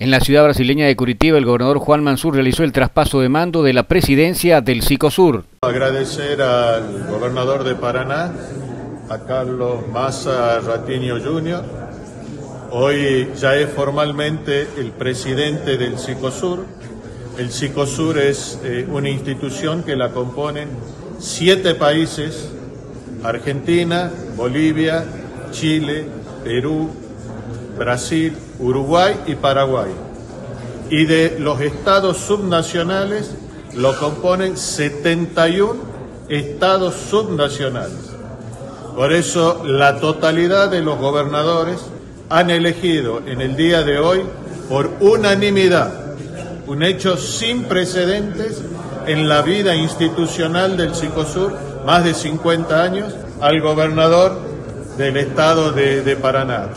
En la ciudad brasileña de Curitiba, el gobernador Juan Mansur realizó el traspaso de mando de la presidencia del Sur. Agradecer al gobernador de Paraná, a Carlos Massa Ratiño Jr., Hoy ya es formalmente el presidente del Sur. El Sur es eh, una institución que la componen siete países, Argentina, Bolivia, Chile, Perú, Brasil, Uruguay y Paraguay. Y de los estados subnacionales lo componen 71 estados subnacionales. Por eso la totalidad de los gobernadores han elegido en el día de hoy por unanimidad, un hecho sin precedentes en la vida institucional del Psicosur, más de 50 años, al gobernador del estado de, de Paraná.